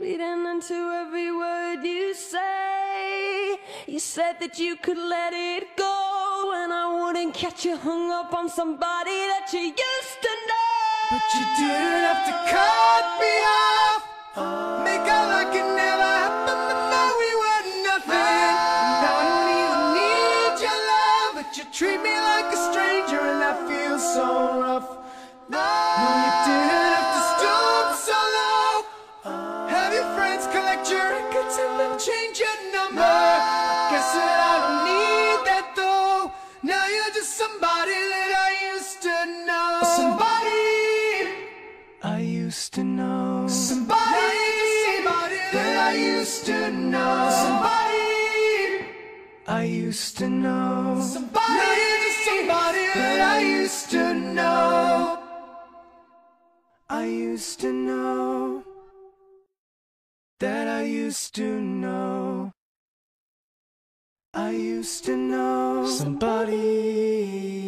reading into every word you say. You said that you could let it go, and I wouldn't catch you hung up on somebody that you used to know. But you didn't have to cut me off. Make out like it never happened, but now we were nothing. And I don't even need your love, but you treat me like a stranger, Friends collect your records and then change your number. I guess that I don't need that though. Now you're just somebody that I used to know. Somebody I used to know. Somebody, somebody that I used to know. Somebody I used to know. Somebody, now you're just somebody that I used to know. I used to know used to know. I used to know somebody.